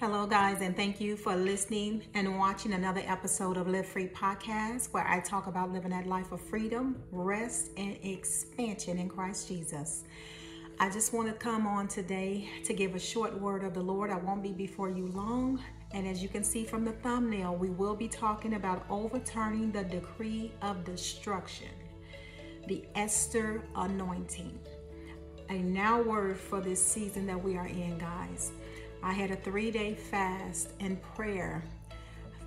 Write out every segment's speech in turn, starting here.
Hello, guys, and thank you for listening and watching another episode of Live Free Podcast, where I talk about living that life of freedom, rest, and expansion in Christ Jesus. I just want to come on today to give a short word of the Lord. I won't be before you long. And as you can see from the thumbnail, we will be talking about overturning the decree of destruction, the Esther anointing. A now word for this season that we are in, guys. I had a three day fast and prayer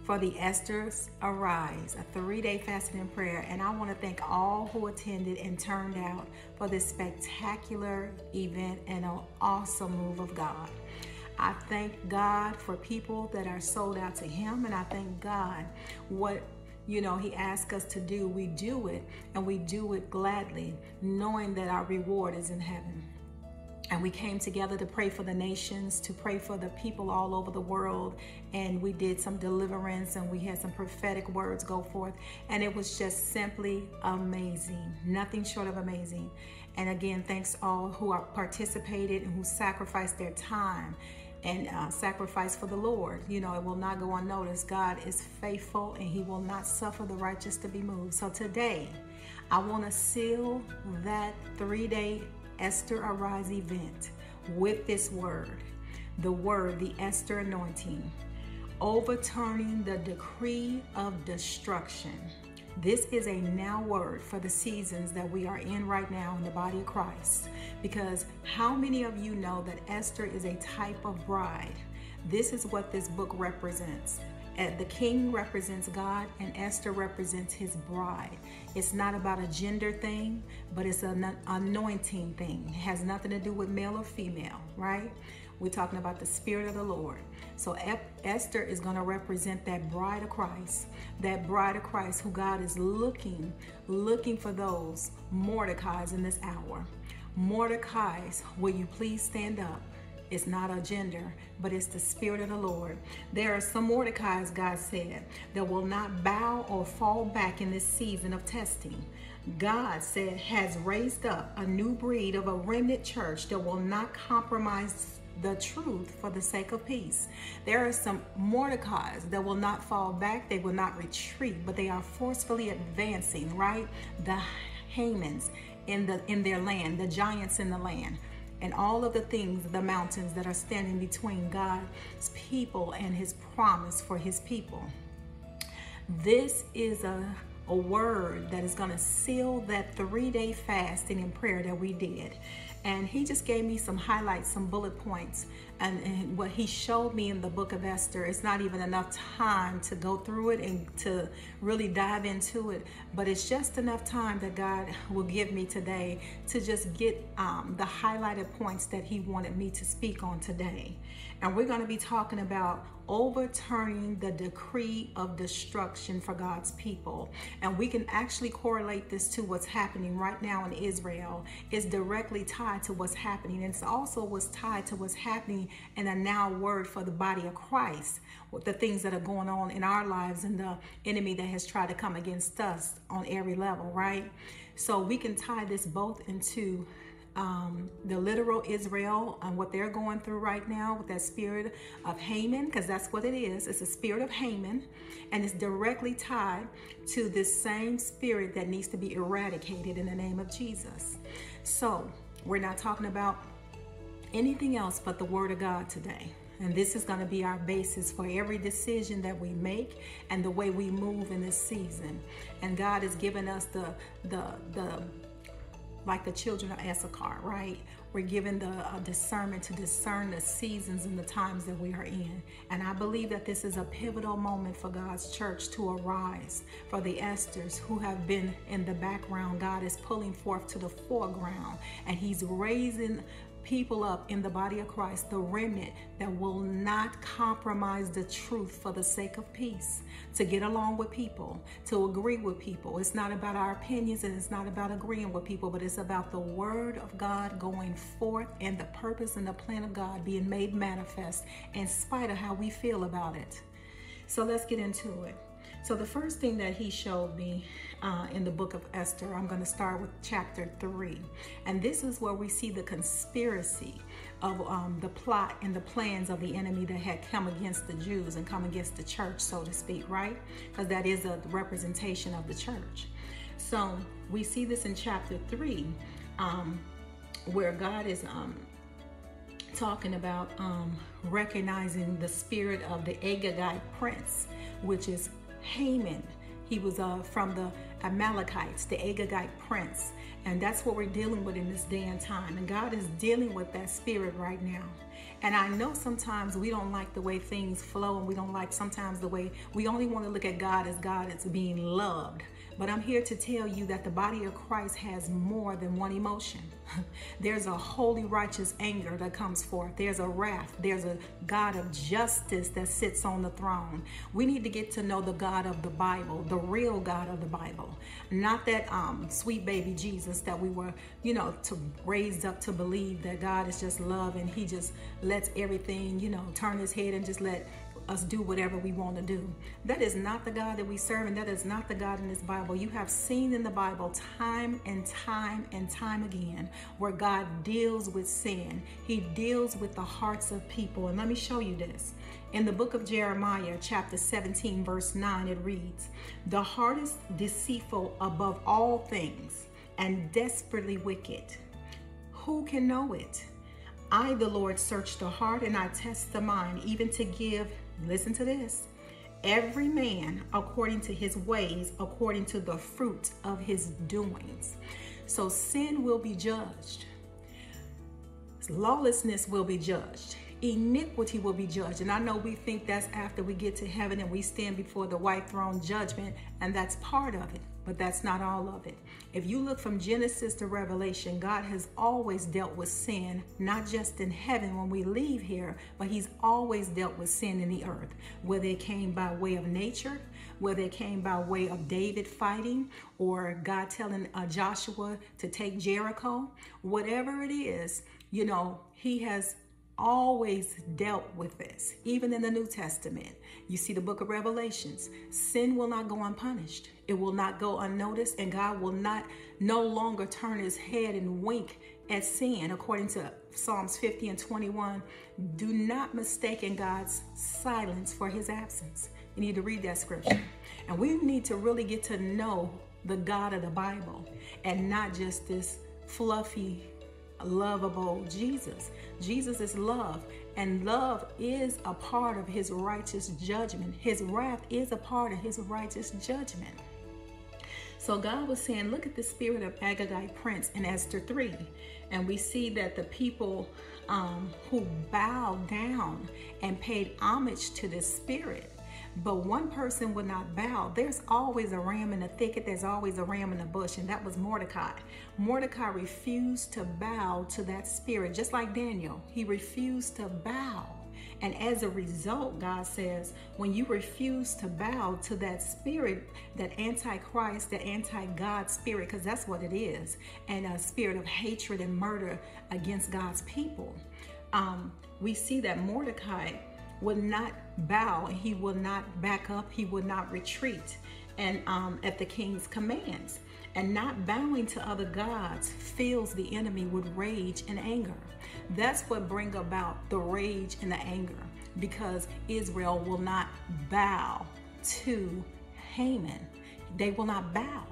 for the Esther's Arise, a three day fasting and prayer. And I want to thank all who attended and turned out for this spectacular event and an awesome move of God. I thank God for people that are sold out to Him, and I thank God what you know he asks us to do we do it and we do it gladly knowing that our reward is in heaven and we came together to pray for the nations, to pray for the people all over the world. And we did some deliverance and we had some prophetic words go forth. And it was just simply amazing, nothing short of amazing. And again, thanks all who participated and who sacrificed their time and uh, sacrifice for the Lord. You know, it will not go unnoticed. God is faithful and He will not suffer the righteous to be moved. So today, I want to seal that three day Esther Arise event with this word the word, the Esther anointing, overturning the decree of destruction. This is a now word for the seasons that we are in right now in the body of Christ. Because how many of you know that Esther is a type of bride? This is what this book represents. The king represents God and Esther represents his bride. It's not about a gender thing, but it's an anointing thing. It has nothing to do with male or female, right? We're talking about the Spirit of the Lord. So Esther is going to represent that bride of Christ, that bride of Christ who God is looking, looking for those Mordecai's in this hour. Mordecai's, will you please stand up? It's not a gender, but it's the Spirit of the Lord. There are some Mordecai's, God said, that will not bow or fall back in this season of testing. God said, has raised up a new breed of a remnant church that will not compromise the truth for the sake of peace. There are some Mordecai's that will not fall back, they will not retreat, but they are forcefully advancing, right? The Hamans in the in their land, the giants in the land and all of the things, the mountains that are standing between God's people and his promise for his people. This is a, a word that is going to seal that three day fasting and prayer that we did. And he just gave me some highlights, some bullet points. And, and, what he showed me in the book of Esther, it's not even enough time to go through it and to really dive into it. But it's just enough time that God will give me today to just get um, the highlighted points that he wanted me to speak on today. And we're going to be talking about overturning the decree of destruction for God's people. And we can actually correlate this to what's happening right now in Israel. It's directly tied to what's happening. And it's also what's tied to what's happening in a now word for the body of Christ. With the things that are going on in our lives and the enemy that has tried to come against us on every level, right? So we can tie this both into um, the literal Israel and what they're going through right now with that spirit of Haman, because that's what it is. It's a spirit of Haman, and it's directly tied to this same spirit that needs to be eradicated in the name of Jesus. So, we're not talking about anything else but the Word of God today. And this is going to be our basis for every decision that we make and the way we move in this season. And God has given us the the the like the children of Issachar, right? We're given the uh, discernment to discern the seasons and the times that we are in. And I believe that this is a pivotal moment for God's church to arise. For the Esthers who have been in the background, God is pulling forth to the foreground and He's raising people up in the body of Christ, the remnant that will not compromise the truth for the sake of peace, to get along with people, to agree with people. It's not about our opinions and it's not about agreeing with people, but it's about the word of God going forth and the purpose and the plan of God being made manifest in spite of how we feel about it. So let's get into it. So the first thing that he showed me uh, in the book of Esther, I'm going to start with chapter three. And this is where we see the conspiracy of um, the plot and the plans of the enemy that had come against the Jews and come against the church, so to speak, right? Because that is a representation of the church. So we see this in chapter three, um, where God is um, talking about um, recognizing the spirit of the Agagite prince, which is Haman. He was uh, from the Amalekites, the Agagite prince. And that's what we're dealing with in this day and time. And God is dealing with that spirit right now. And I know sometimes we don't like the way things flow, and we don't like sometimes the way we only want to look at God as God as being loved. But I'm here to tell you that the body of Christ has more than one emotion. There's a holy, righteous anger that comes forth. There's a wrath. There's a God of justice that sits on the throne. We need to get to know the God of the Bible, the real God of the Bible, not that um, sweet baby Jesus that we were, you know, to raised up to believe that God is just love and He just lets everything, you know, turn His head and just let us do whatever we want to do. That is not the God that we serve, and that is not the God in this Bible. You have seen in the Bible time and time and time again where God deals with sin. He deals with the hearts of people. And let me show you this. In the book of Jeremiah, chapter 17, verse 9, it reads, The heart is deceitful above all things and desperately wicked. Who can know it? I, the Lord, search the heart and I test the mind, even to give listen to this every man according to his ways, according to the fruit of his doings. So sin will be judged, lawlessness will be judged, iniquity will be judged. And I know we think that's after we get to heaven and we stand before the white throne judgment, and that's part of it but that's not all of it. If you look from Genesis to Revelation, God has always dealt with sin, not just in heaven when we leave here, but He's always dealt with sin in the earth, whether it came by way of nature, whether it came by way of David fighting, or God telling uh, Joshua to take Jericho, whatever it is, you know, He has always dealt with this, even in the New Testament. You see the book of Revelations. Sin will not go unpunished. It will not go unnoticed, and God will not no longer turn his head and wink at sin, according to Psalms 50 and 21. Do not mistake in God's silence for his absence. You need to read that scripture. And we need to really get to know the God of the Bible and not just this fluffy lovable Jesus. Jesus is love, and love is a part of his righteous judgment. His wrath is a part of his righteous judgment. So God was saying, look at the spirit of Agagite Prince in Esther 3. And we see that the people um, who bowed down and paid homage to this spirit but one person would not bow. There's always a ram in the thicket, there's always a ram in the bush, and that was Mordecai. Mordecai refused to bow to that spirit, just like Daniel. He refused to bow. And as a result, God says, when you refuse to bow to that spirit, that antichrist, that anti God spirit, because that's what it is, and a spirit of hatred and murder against God's people, um, we see that Mordecai will not bow he will not back up, he will not retreat and um, at the king's commands. And not bowing to other gods fills the enemy with rage and anger. That's what bring about the rage and the anger because Israel will not bow to Haman. They will not bow.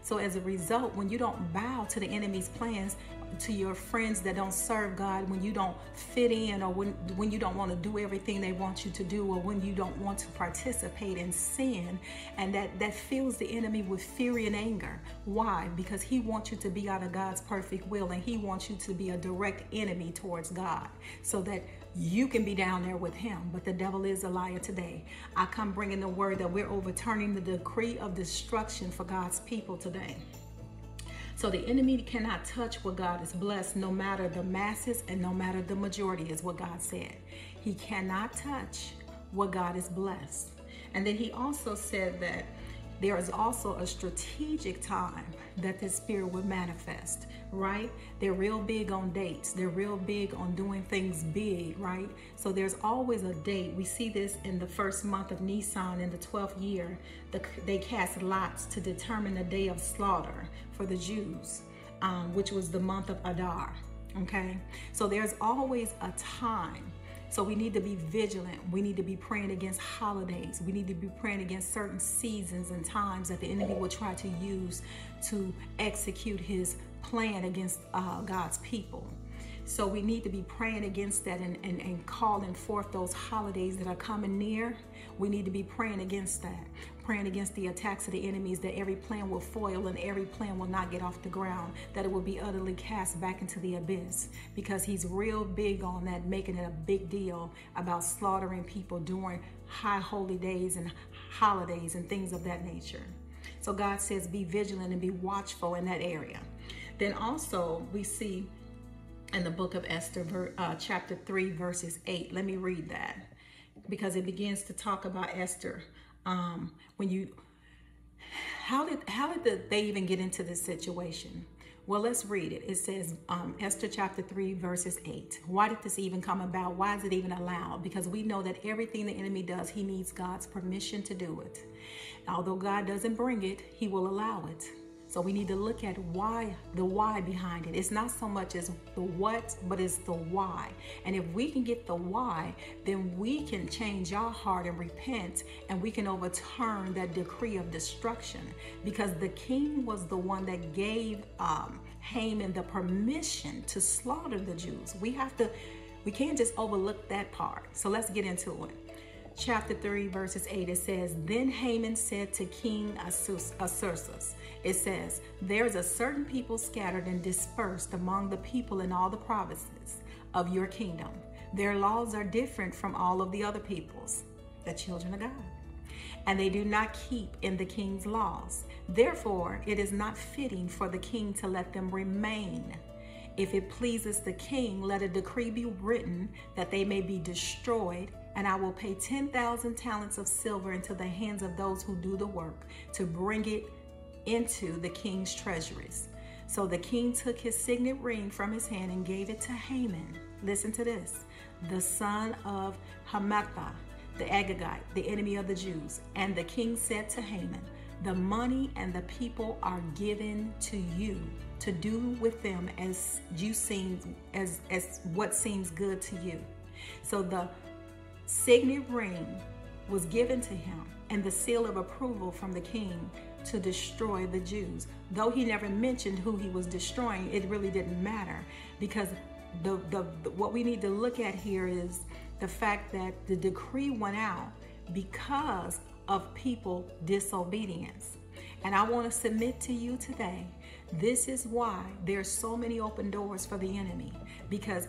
So as a result, when you don't bow to the enemy's plans, to your friends that don't serve God, when you don't fit in, or when, when you don't want to do everything they want you to do, or when you don't want to participate in sin, and that, that fills the enemy with fury and anger. Why? Because he wants you to be out of God's perfect will, and he wants you to be a direct enemy towards God, so that you can be down there with him. But the devil is a liar today. I come bringing the word that we're overturning the decree of destruction for God's people today. So the enemy cannot touch what God has blessed, no matter the masses and no matter the majority, is what God said. He cannot touch what God has blessed. And then he also said that there is also a strategic time that this spirit would manifest, right? They're real big on dates. They're real big on doing things big, right? So there's always a date. We see this in the first month of Nisan in the 12th year. The, they cast lots to determine the day of slaughter for the Jews, um, which was the month of Adar. Okay? So there's always a time. So we need to be vigilant. We need to be praying against holidays. We need to be praying against certain seasons and times that the enemy will try to use to execute his plan against uh, God's people. So we need to be praying against that and, and, and calling forth those holidays that are coming near. We need to be praying against that, praying against the attacks of the enemies, that every plan will foil and every plan will not get off the ground, that it will be utterly cast back into the abyss. Because he's real big on that, making it a big deal about slaughtering people during high holy days and holidays and things of that nature. So God says, be vigilant and be watchful in that area. Then also, we see in the book of Esther, uh, chapter 3, verses 8. Let me read that because it begins to talk about Esther. Um, when you, how did how did the, they even get into this situation? Well, let's read it. It says, um, Esther chapter 3, verses 8. Why did this even come about? Why is it even allowed? Because we know that everything the enemy does, he needs God's permission to do it. Although God doesn't bring it, he will allow it. So we need to look at why, the why behind it. It's not so much as the what, but it's the why. And if we can get the why, then we can change our heart and repent, and we can overturn that decree of destruction. Because the king was the one that gave um, Haman the permission to slaughter the Jews. We have to, we can't just overlook that part. So let's get into it chapter 3, verses 8, it says, Then Haman said to King Ahasuerus, it says, There's a certain people scattered and dispersed among the people in all the provinces of your kingdom. Their laws are different from all of the other peoples, the children of God. And they do not keep in the king's laws. Therefore, it is not fitting for the king to let them remain. If it pleases the king, let a decree be written that they may be destroyed and I will pay 10,000 talents of silver into the hands of those who do the work to bring it into the king's treasuries. So the king took his signet ring from his hand and gave it to Haman. Listen to this the son of Hammedatha, the Agagite, the enemy of the Jews. And the king said to Haman, The money and the people are given to you to do with them as you seem as as what seems good to you. So the signet ring was given to him and the seal of approval from the king to destroy the Jews. Though he never mentioned who he was destroying, it really didn't matter because the, the, the, what we need to look at here is the fact that the decree went out because of people disobedience. And I want to submit to you today. This is why there's so many open doors for the enemy because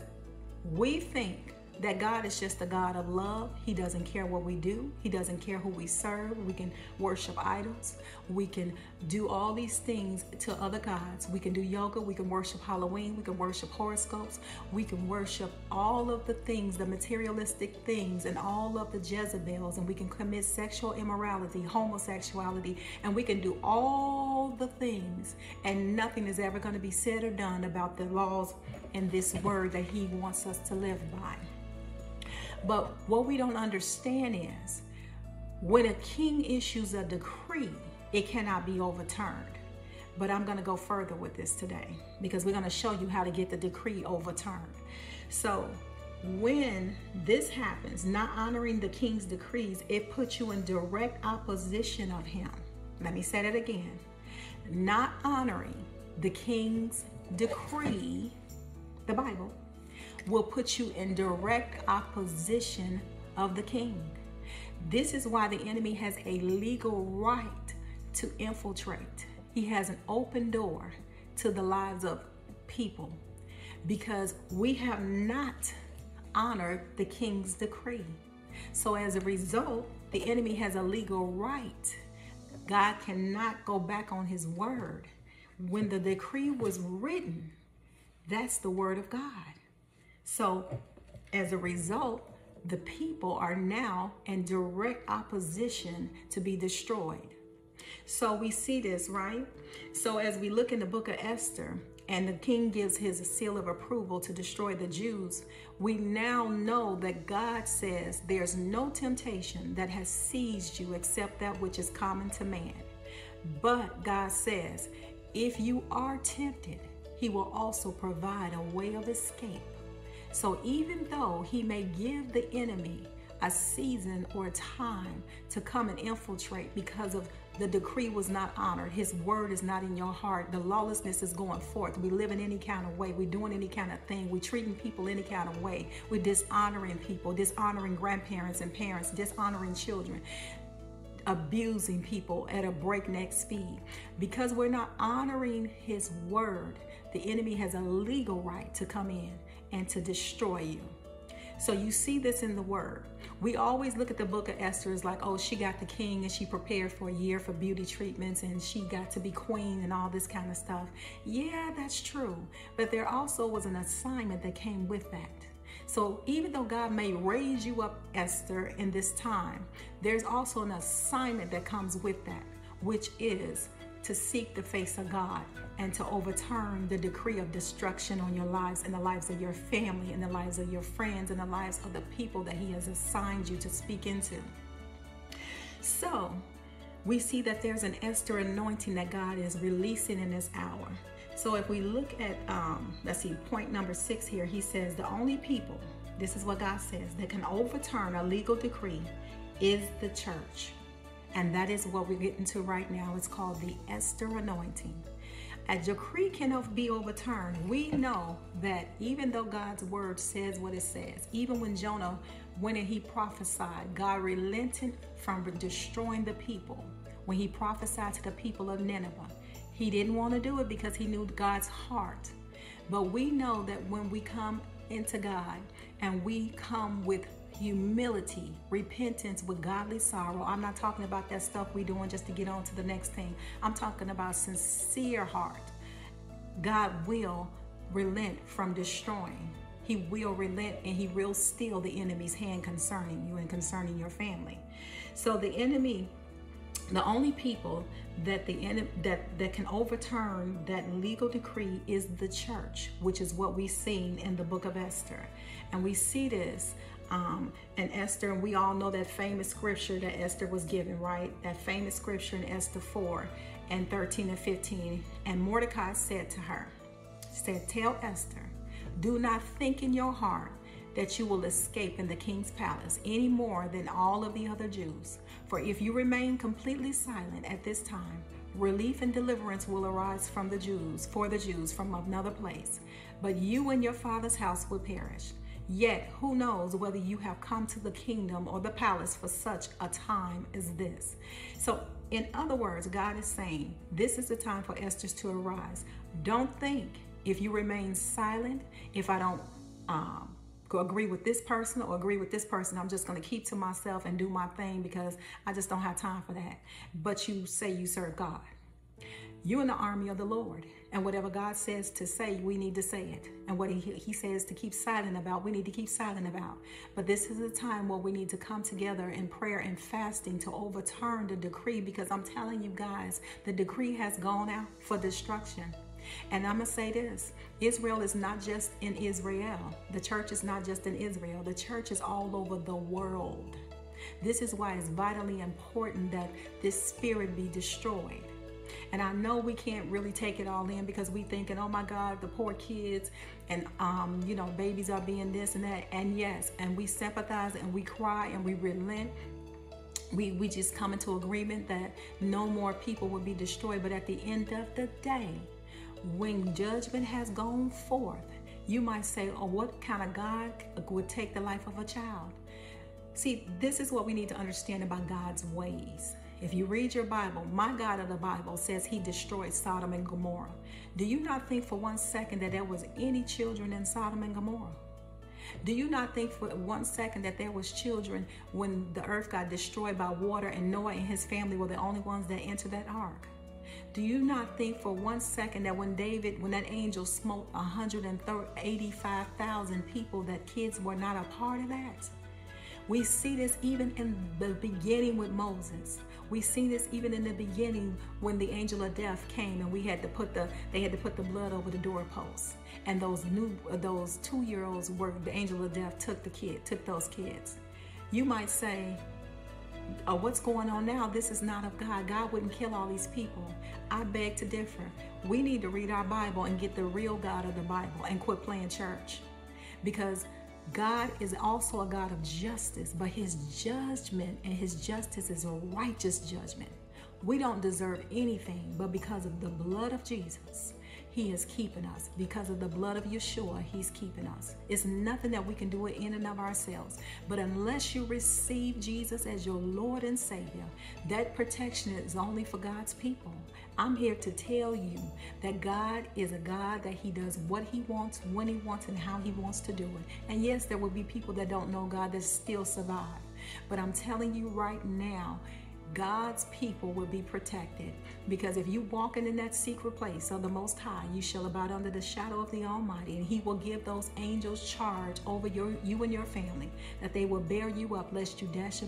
we think that God is just a God of love. He doesn't care what we do, He doesn't care who we serve. We can worship idols, we can do all these things to other gods. We can do yoga, we can worship Halloween, we can worship horoscopes, we can worship all of the things, the materialistic things, and all of the Jezebels, and we can commit sexual immorality, homosexuality, and we can do all the things, and nothing is ever going to be said or done about the laws and this word that He wants us to live by. But what we don't understand is when a king issues a decree, it cannot be overturned. But I'm going to go further with this today because we're going to show you how to get the decree overturned. So, when this happens, not honoring the king's decrees, it puts you in direct opposition of him. Let me say that again. Not honoring the king's decree, the Bible, will put you in direct opposition of the king. This is why the enemy has a legal right to infiltrate. He has an open door to the lives of people because we have not honored the king's decree. So as a result, the enemy has a legal right. God cannot go back on his word. When the decree was written, that's the word of God. So, as a result, the people are now in direct opposition to be destroyed. So we see this, right? So as we look in the book of Esther, and the king gives his seal of approval to destroy the Jews, we now know that God says there's no temptation that has seized you except that which is common to man. But God says, if you are tempted, he will also provide a way of escape. So even though he may give the enemy a season or a time to come and infiltrate because of the decree was not honored. His word is not in your heart. The lawlessness is going forth. We live in any kind of way. We're doing any kind of thing. We're treating people any kind of way. We're dishonoring people, dishonoring grandparents and parents, dishonoring children abusing people at a breakneck speed. Because we're not honoring his word, the enemy has a legal right to come in and to destroy you. So you see this in the word. We always look at the book of Esther as like, oh, she got the king and she prepared for a year for beauty treatments and she got to be queen and all this kind of stuff. Yeah, that's true. But there also was an assignment that came with that. So even though God may raise you up, Esther, in this time, there's also an assignment that comes with that, which is to seek the face of God and to overturn the decree of destruction on your lives and the lives of your family and the lives of your friends and the lives of the people that He has assigned you to speak into. So, we see that there's an Esther anointing that God is releasing in this hour. So, if we look at, um, let's see, point number six here, he says, The only people, this is what God says, that can overturn a legal decree is the church. And that is what we're getting to right now. It's called the Esther anointing. A decree cannot be overturned. We know that even though God's word says what it says, even when Jonah went and he prophesied, God relented from destroying the people. When he prophesied to the people of Nineveh, he didn't want to do it because he knew God's heart. But we know that when we come into God and we come with humility, repentance with godly sorrow. I'm not talking about that stuff we doing just to get on to the next thing. I'm talking about sincere heart. God will relent from destroying. He will relent and he will steal the enemy's hand concerning you and concerning your family. So the enemy the only people that the that that can overturn that legal decree is the church, which is what we've seen in the book of Esther. And we see this um, and Esther, and we all know that famous scripture that Esther was given, right? That famous scripture in Esther 4 and 13 and 15. And Mordecai said to her, said, Tell Esther, do not think in your heart that you will escape in the king's palace any more than all of the other Jews. For if you remain completely silent at this time, relief and deliverance will arise from the Jews, for the Jews from another place. But you and your father's house will perish. Yet, who knows whether you have come to the kingdom or the palace for such a time as this? So, in other words, God is saying, This is the time for Esther to arise. Don't think if you remain silent, if I don't um, agree with this person or agree with this person, I'm just going to keep to myself and do my thing because I just don't have time for that. But you say you serve God. You're in the army of the Lord. And whatever God says to say, we need to say it. And what he, he says to keep silent about, we need to keep silent about. But this is a time where we need to come together in prayer and fasting to overturn the decree because I'm telling you guys, the decree has gone out for destruction. And I'm going to say this Israel is not just in Israel, the church is not just in Israel, the church is all over the world. This is why it's vitally important that this spirit be destroyed. And I know we can't really take it all in because we thinking, oh my God, the poor kids and um, you know, babies are being this and that. And yes, and we sympathize and we cry and we relent we, we just come into agreement that no more people will be destroyed. But at the end of the day, when judgment has gone forth, you might say, Oh, what kind of God would take the life of a child? See, this is what we need to understand about God's ways. If you read your Bible, my God of the Bible says he destroyed Sodom and Gomorrah. Do you not think for one second that there was any children in Sodom and Gomorrah? Do you not think for one second that there was children when the earth got destroyed by water and Noah and his family were the only ones that entered that ark? Do you not think for one second that when David, when that angel smote 185,000 people, that kids were not a part of that? We see this even in the beginning with Moses. We see this even in the beginning when the angel of death came and we had to put the they had to put the blood over the doorpost. And those new those two year olds were the angel of death took the kid, took those kids. You might say, uh, what's going on now, this is not of God. God wouldn't kill all these people. I beg to differ. We need to read our Bible and get the real God of the Bible and quit playing church. Because God is also a God of justice, but his judgment and his justice is a righteous judgment. We don't deserve anything, but because of the blood of Jesus, he is keeping us. Because of the blood of Yeshua, He's keeping us. It's nothing that we can do it in and of ourselves. But unless you receive Jesus as your Lord and Savior, that protection is only for God's people. I'm here to tell you that God is a God that He does what He wants, when He wants, and how He wants to do it. And yes, there will be people that don't know God that still survive. But I'm telling you right now, God's people will be protected. Because if you walking in that secret place of the Most High, you shall abide under the shadow of the Almighty, and He will give those angels charge over your you and your family, that they will bear you up lest you dash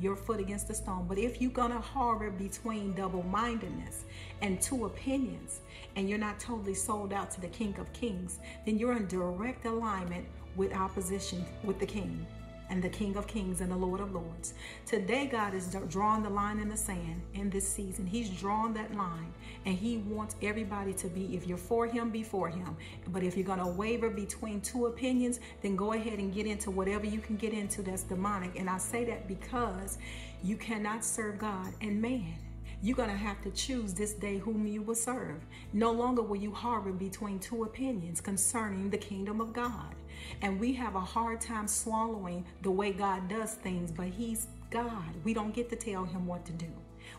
your foot, against the stone. But if you're gonna harbor between double-mindedness and two opinions, and you're not totally sold out to the King of Kings, then you're in direct alignment with opposition with the King and the King of Kings and the Lord of Lords. Today, God is drawing the line in the sand in this season. He's drawn that line and He wants everybody to be, if you're for Him, be for Him. But if you're going to waver between two opinions, then go ahead and get into whatever you can get into that's demonic. And I say that because you cannot serve God and man. You're going to have to choose this day whom you will serve. No longer will you harbor between two opinions concerning the kingdom of God. And we have a hard time swallowing the way God does things, but He's God. We don't get to tell Him what to do.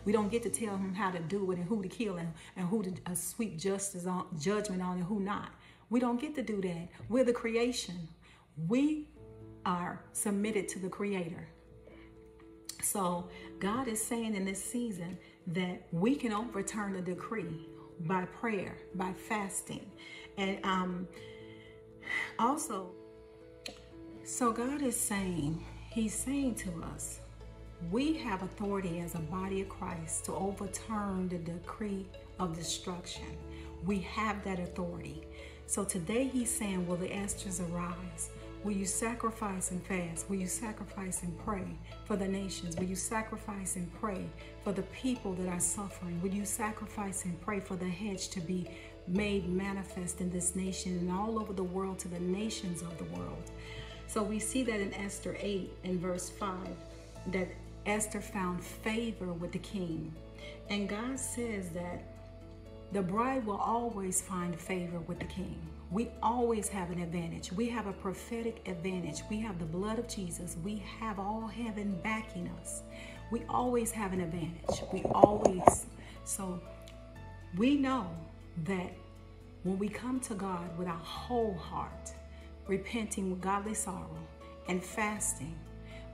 We don't get to tell Him how to do it and who to kill and, and who to uh, sweep justice on, judgment on and who not. We don't get to do that. We're the creation. We are submitted to the Creator. So God is saying in this season that we can overturn a decree by prayer, by fasting. And um, also, so God is saying, He's saying to us, we have authority as a body of Christ to overturn the decree of destruction. We have that authority. So today he's saying, Will the Esthers arise? Will you sacrifice and fast? Will you sacrifice and pray for the nations? Will you sacrifice and pray for the people that are suffering? Will you sacrifice and pray for the hedge to be made manifest in this nation and all over the world to the nations of the world? So we see that in Esther 8 and verse 5 that Esther found favor with the king. And God says that the bride will always find favor with the king. We always have an advantage. We have a prophetic advantage. We have the blood of Jesus. We have all heaven backing us. We always have an advantage. We always. So we know that when we come to God with our whole heart, repenting with godly sorrow and fasting,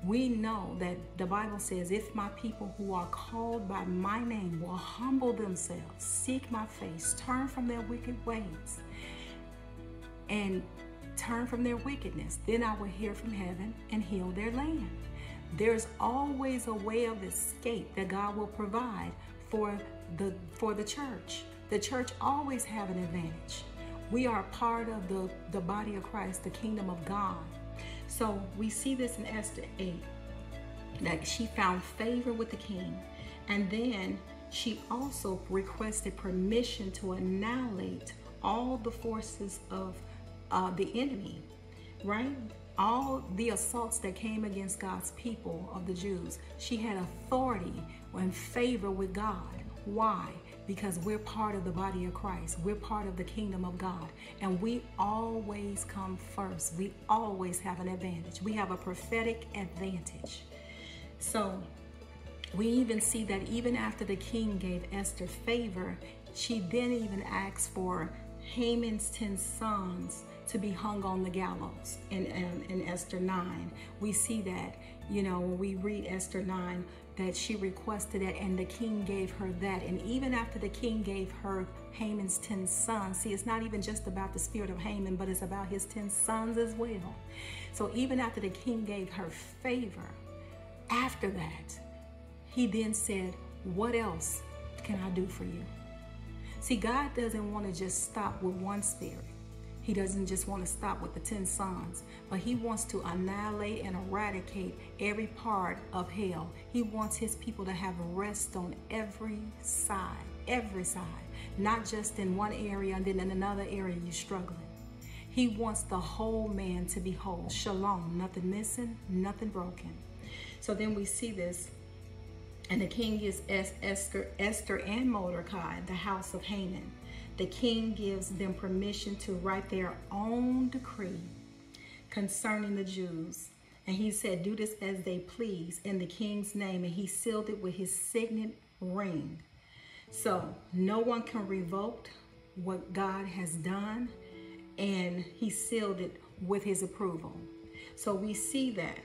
we know that the Bible says, if my people who are called by my name will humble themselves, seek my face, turn from their wicked ways, and turn from their wickedness, then I will hear from heaven and heal their land. There's always a way of escape that God will provide for the for the church. The church always have an advantage. We are part of the, the body of Christ, the kingdom of God. So we see this in Esther 8 that she found favor with the king. And then she also requested permission to annihilate all the forces of uh, the enemy, right? All the assaults that came against God's people of the Jews. She had authority and favor with God. Why? Because we're part of the body of Christ. We're part of the kingdom of God. And we always come first. We always have an advantage. We have a prophetic advantage. So we even see that even after the king gave Esther favor, she then even asked for Haman's 10 sons to be hung on the gallows in, in, in Esther 9. We see that, you know, when we read Esther 9, that she requested it and the king gave her that. And even after the king gave her Haman's 10 sons, see, it's not even just about the spirit of Haman, but it's about his 10 sons as well. So even after the king gave her favor, after that, he then said, What else can I do for you? See, God doesn't want to just stop with one spirit. He doesn't just want to stop with the 10 sons, but he wants to annihilate and eradicate every part of hell. He wants his people to have rest on every side, every side, not just in one area and then in another area you're struggling. He wants the whole man to be whole. Shalom, nothing missing, nothing broken. So then we see this and the king gives Esther, Esther and Mordecai the house of Haman the king gives them permission to write their own decree concerning the Jews. And he said, Do this as they please in the king's name. And he sealed it with his signet ring. So no one can revoke what God has done. And he sealed it with his approval. So we see that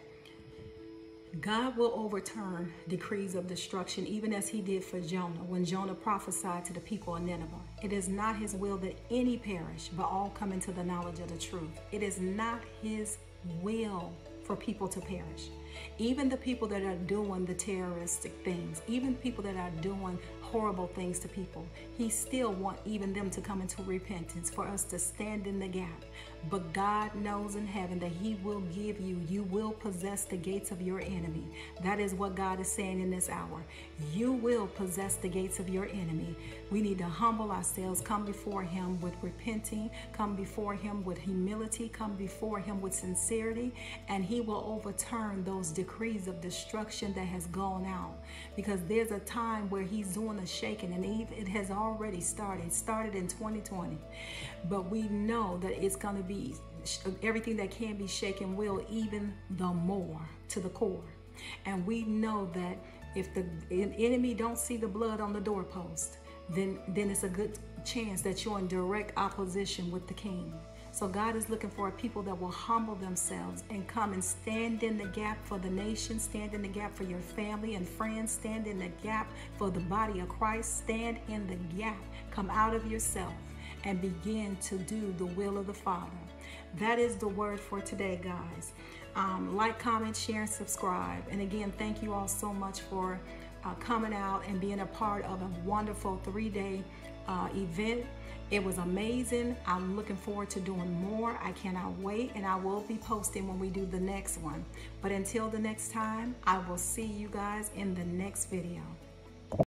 God will overturn decrees of destruction, even as he did for Jonah when Jonah prophesied to the people of Nineveh. It is not his will that any perish, but all come into the knowledge of the truth. It is not his will for people to perish. Even the people that are doing the terroristic things, even people that are doing horrible things to people, he still want even them to come into repentance for us to stand in the gap. But God knows in heaven that he will give you, you will possess the gates of your enemy. That is what God is saying in this hour. You will possess the gates of your enemy. We need to humble ourselves, come before him with repenting, come before him with humility, come before him with sincerity, and he will overturn those decrees of destruction that has gone out. Because there's a time where he's doing a shaking, and it has already started. Started in 2020. But we know that it's going to be everything that can be shaken will even the more to the core. And we know that if the enemy don't see the blood on the doorpost, then then it's a good chance that you're in direct opposition with the king. So God is looking for a people that will humble themselves and come and stand in the gap for the nation, stand in the gap for your family and friends, stand in the gap for the body of Christ, stand in the gap. Come out of yourself and begin to do the will of the Father. That is the word for today, guys. Um, like, comment, share, and subscribe. And again, thank you all so much for uh, coming out and being a part of a wonderful three day uh, event. It was amazing. I'm looking forward to doing more. I cannot wait, and I will be posting when we do the next one. But until the next time, I will see you guys in the next video.